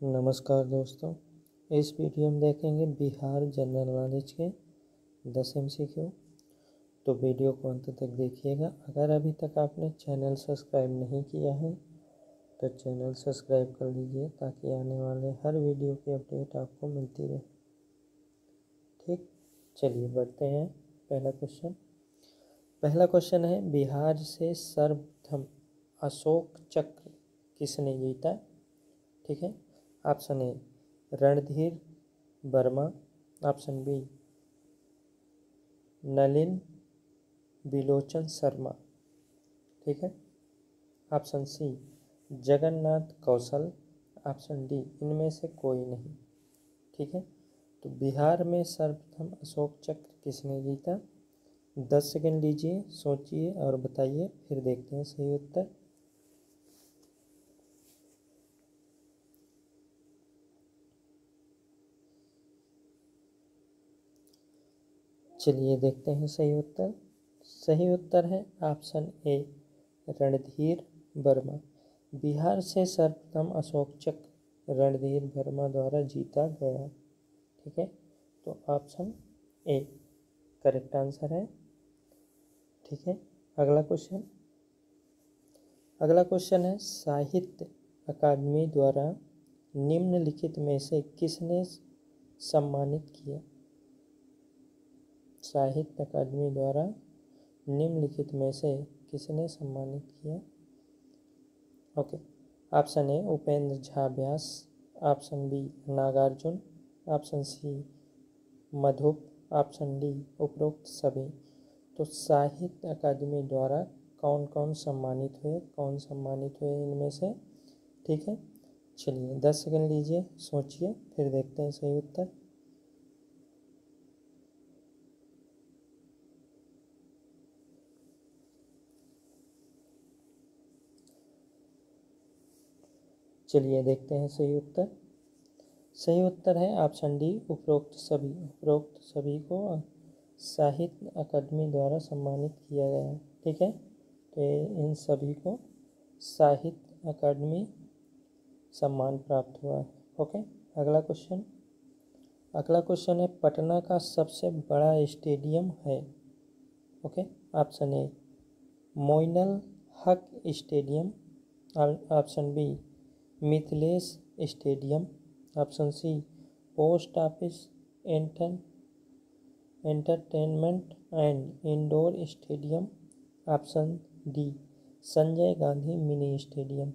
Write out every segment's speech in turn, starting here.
नमस्कार दोस्तों, इस वीडियो में देखेंगे बिहार जनरल नॉलेज के दस एम तो वीडियो को अंत तक देखिएगा। अगर अभी तक आपने चैनल सब्सक्राइब नहीं किया है तो चैनल सब्सक्राइब कर लीजिए ताकि आने वाले हर वीडियो की अपडेट आपको मिलती रहे। ठीक, चलिए बढ़ते हैं पहला क्वेश्चन पहला क्वेश्चन है, बिहार से सर्वप्रथम अशोक चक्र किसने जीता? ठीक है option A Randhir Verma, option B Nalin Bilochan Sharma. ठीक है? Option C Jagannath Kaushal, option D इनमें से कोई नहीं। ठीक है? तो बिहार में सर्वप्रथम अशोक चक्र किसने जीता? दस सेकंड लीजिए, सोचिए और बताइए, फिर देखते हैं सही उत्तर। चलिए देखते हैं सही उत्तर। सही उत्तर है ऑप्शन ए, रणधीर वर्मा। बिहार से सर्वप्रथम अशोक चक्र रणधीर वर्मा द्वारा जीता गया। ठीक है? तो ऑप्शन ए, करेक्ट आंसर है। ठीक है? अगला क्वेश्चन। अगला क्वेश्चन है, साहित्य अकादमी द्वारा निम्नलिखित में से किसने सम्मानित किया? साहित्य अकादमी द्वारा निम्नलिखित में से किसने सम्मानित किया? Okay, option A Upendra Jha Vyas, option B Nagarjun, option C Madhup, option D उपरोक्त सभी। तो साहित्य अकादमी द्वारा कौन कौन सम्मानित हुए? कौन सम्मानित हुए इनमें से? ठीक है, चलिए दस सेकंड लीजिए, सोचिए, फिर देखते हैं सही उत्तर। चलिए देखते हैं सही उत्तर। सही उत्तर है ऑप्शन डी, उपरोक्त सभी। उपरोक्त सभी को साहित्य अकादमी द्वारा सम्मानित किया गया। है ठीक है? तो इन सभी को साहित्य अकादमी सम्मान प्राप्त हुआ। है ओके? अगला क्वेश्चन। अगला क्वेश्चन है, पटना का सबसे बड़ा स्टेडियम है। Okay? Option A, Moinul Haq stadium. Option B Mithilesh stadium, option C, post office, Anton, entertainment and indoor stadium, option D, Sanjay Gandhi mini stadium.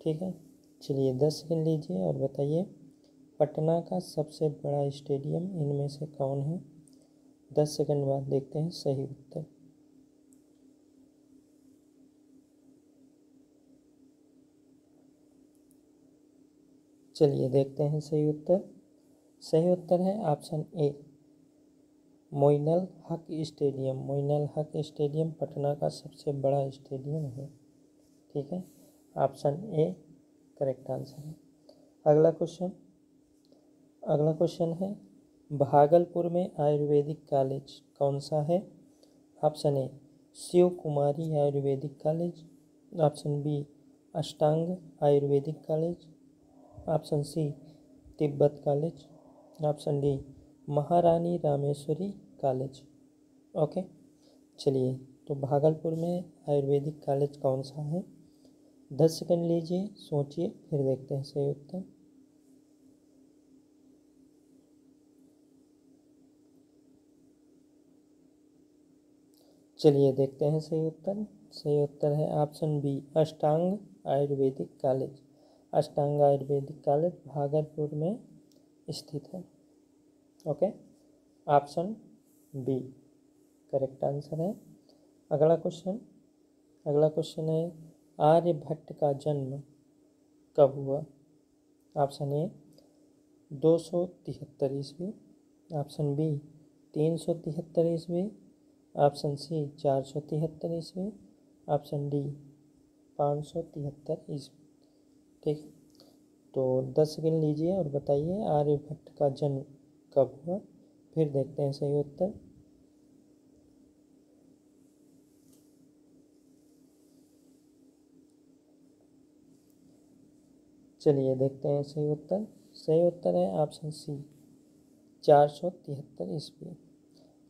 ठीक है, चलिए दस सेकेंड लीजिए और बताइए, पटना का सबसे बड़ा स्टेडियम इनमें से कौन है? दस सेकंड बाद देखते हैं सही उत्तर। चलिए देखते हैं सही उत्तर। सही उत्तर है option A, Moinul Haq stadium. मोइनल Haq stadium Patna का सबसे बड़ा स्टेडियम है। ठीक है? ऑप्शन ए, करेक्ट आंसर है। अगला क्वेश्चन। अगला क्वेश्चन है, भागलपुर में आयुर्वेदिक कॉलेज कौन सा है? Option A Shiv Kumari Ayurvedic college. Option B, Ashtang Ayurvedic college. Option C Tibet college option D Maharani Rameshwari college. Okay, चलिए तो भागलपुर में आयुर्वेदिक कॉलेज कौन सा है? दस सेकंड लीजिए, सोचिए, फिर देखते हैं सही उत्तर। चलिए, देखते हैं सही उत्तर। सही उत्तर है option B, Ashtang Ayurvedic college. अष्टांग आयुर्वेदिक कॉलेज भागलपुर में स्थित है। Okay? Option B. Correct answer है। अगला क्वेश्चन। अगला क्वेश्चन है आर्यभट्ट का जन्म कब हुआ? ऑप्शन ए, दो सौ तिहत्तर ईस्वी। ऑप्शन बी, तीन सौ तिहत्तर ईस्वी। ऑप्शन सी, चार सौ तिहत्तर ईस्वी। ऑप्शन डी, पाँच सौ तिहत्तर ईस्वी। ठीक। तो दस सेकेंड लीजिए और बताइए आर्यभट्ट का जन्म कब हुआ? फिर देखते हैं सही उत्तर। चलिए देखते हैं सही उत्तर। सही उत्तर है ऑप्शन सी, चार सौ तिहत्तर ईस्वी।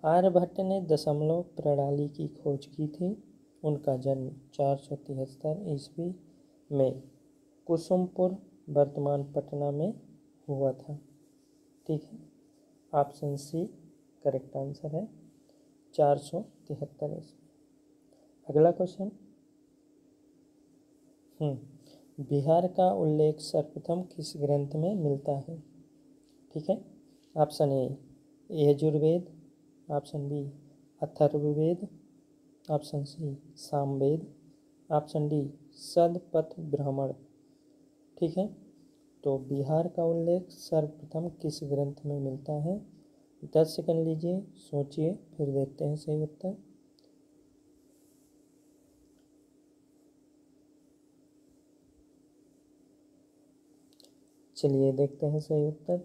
आर्यभट्ट ने दशमलव प्रणाली की खोज की थी। उनका जन्म चार सौ तिहत्तर ईस्वी में कुसुमपुर वर्तमान पटना में हुआ था। ठीक है, ऑप्शन सी करेक्ट आंसर है चार सौ तिहत्तर ईस्वी अगला क्वेश्चन। हम्म बिहार का उल्लेख सर्वप्रथम किस ग्रंथ में मिलता है? ठीक है, option A, Yajurveda, option B, Atharvaveda, option C, Samaveda, option D, Shatapatha Brahmana. ठीक है? तो बिहार का उल्लेख सर्वप्रथम किस ग्रंथ में मिलता है? दस सेकंड लीजिए, सोचिए, फिर देखते हैं सही उत्तर। चलिए देखते हैं सही उत्तर।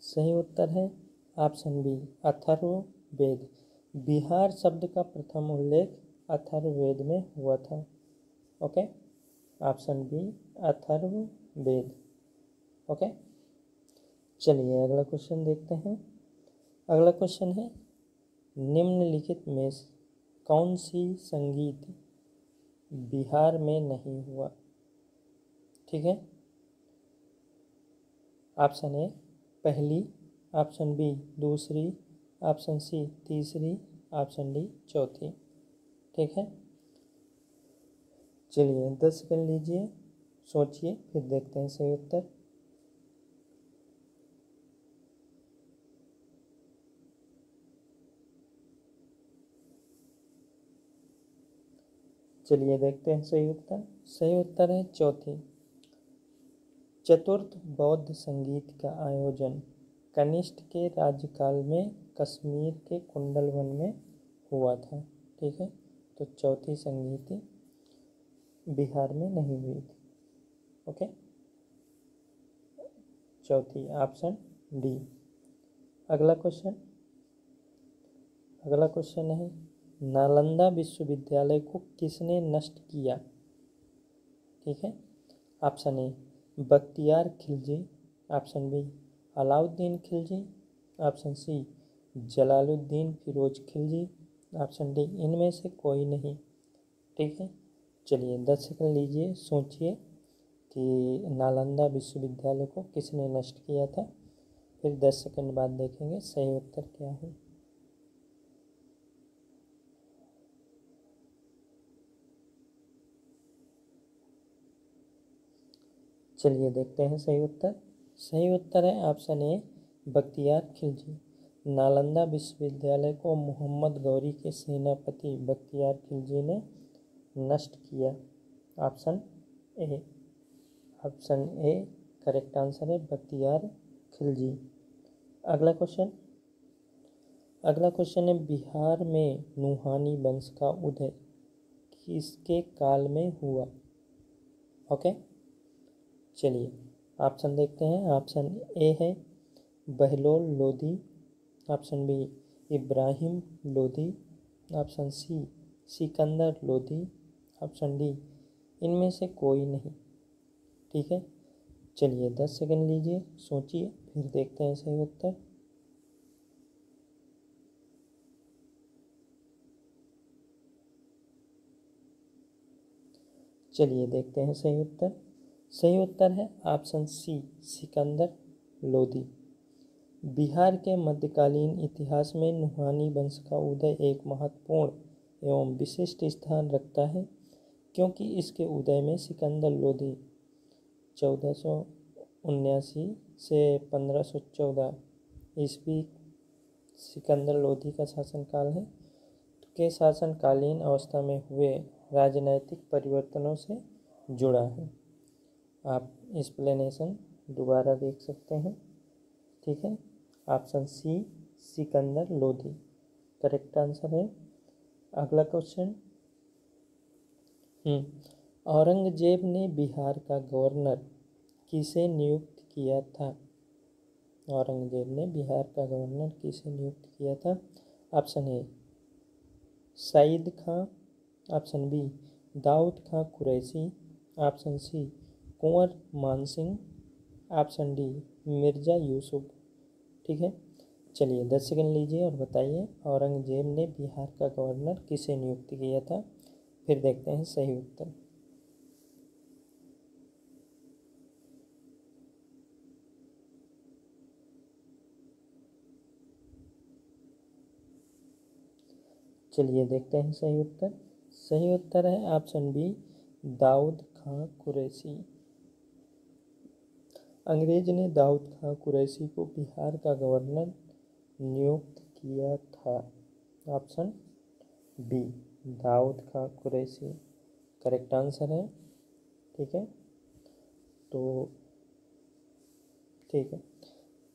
सही उत्तर है ऑप्शन बी, अथर्व वेद। बिहार शब्द का प्रथम उल्लेख अथर्ववेद में हुआ था। Okay? Option B, Atharva Veda okay चलिए, अगला क्वेश्चन देखते हैं। अगला क्वेश्चन है, निम्नलिखित में कौन सी संगीत बिहार में नहीं हुआ? ठीक है? ऑप्शन ए पहली। ऑप्शन बी दूसरी। ऑप्शन सी तीसरी। ऑप्शन डी चौथी। ठीक है? चलिए, दस सेकंड लीजिए। सोचिए, फिर देखते हैं सही उत्तर। चलिए देखते हैं सही उत्तर। सही उत्तर है चौथी। चतुर्थ बौद्ध संगीत का आयोजन कनिष्ठ के राज्यकाल में कश्मीर के कुंडलवन में हुआ था, ठीक है? तो चौथी संगीति बिहार में नहीं हुई थी। ओके। चौथी ऑप्शन डी अगला क्वेश्चन अगला क्वेश्चन है, नालंदा विश्वविद्यालय को किसने नष्ट किया? ठीक है? Option A Bakhtiyar Khilji. Option B Alauddin Khilji. Option C Jalaluddin Firoz Khilji. Option D इनमें से कोई नहीं। ठीक है? चलिए दस सेकंड लीजिए, सोचिए। कि नालंदा विश्वविद्यालय को किसने नष्ट किया था? फिर दस सेकंड बाद देखेंगे सही उत्तर क्या है। चलिए देखते हैं सही उत्तर। सही उत्तर है ऑप्शन ए, बख्तियार खिलजी। नालंदा विश्वविद्यालय को मोहम्मद गौरी के सेनापति बख्तियार खिलजी ने नष्ट किया। Option A option A, correct answer है बख्तियार खिलजी। अगला क्वेश्चन। अगला क्वेश्चन है, बिहार में नुहानी वंश का उदय किसके काल में हुआ? ओके? चलिए, ऑप्शन देखते हैं। ऑप्शन ए है, Bahlol Lodi. Option B, Ibrahim Lodi. Option C, Sikandar Lodi. Option D, इनमें से कोई नहीं। ठीक है? चलिए दस सेकंड लीजिए, सोचिए, फिर देखते हैं सही उत्तर। चलिए देखते हैं सही उत्तर। सही उत्तर है ऑप्शन सी, सिकंदर लोधी। बिहार के मध्यकालीन इतिहास में नुहानी वंश का उदय एक महत्वपूर्ण एवं विशिष्ट स्थान रखता है, क्योंकि इसके उदय में सिकंदर लोधी चौदह सौ उन्यासी से पंद्रह सौ चौदह ईस्वी सिकंदर लोधी का शासनकाल है। के शासनकालीन अवस्था में हुए राजनैतिक परिवर्तनों से जुड़ा है। आप एक्सप्लेनेशन दोबारा देख सकते हैं। ठीक है? Option C Sikandar Lodi. Correct answer है। अगला क्वेश्चन औरंगज़ेब ने बिहार का गवर्नर किसे नियुक्त किया था? औरंगज़ेब ने बिहार का गवर्नर किसे नियुक्त किया था? Option A, Saeed Khan. Option B, Daud Khan Qureshi. Option C, Kunwar Man Singh. Option D, Mirza Yusuf. ठीक है? चलिए दस सेकंड लीजिए और बताइए, औरंगज़ेब ने बिहार का गवर्नर किसे नियुक्त किया था? फिर देखते हैं सही उत्तर। चलिए देखते हैं सही उत्तर। सही उत्तर है ऑप्शन बी, दाऊद खां कुरैशी। अंग्रेज़ ने दाऊद खां कुरैशी को बिहार का गवर्नर नियुक्त किया था। Option B, Daud Khan Qureshi. Correct answer है। ठीक है? तो ठीक है।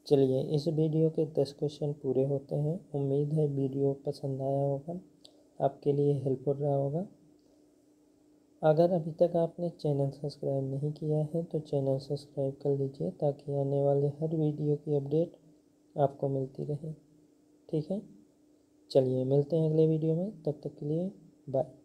चलिए इस वीडियो के दस क्वेश्चन पूरे होते हैं। उम्मीद है वीडियो पसंद आया होगा। आपके लिए हेल्पफुल रहा होगा। अगर अभी तक आपने चैनल सब्सक्राइब नहीं किया है तो चैनल सब्सक्राइब कर लीजिए ताकि आने वाले हर वीडियो की अपडेट आपको मिलती रहे। ठीक है? चलिए मिलते हैं अगले वीडियो में। तब तक के लिए बाय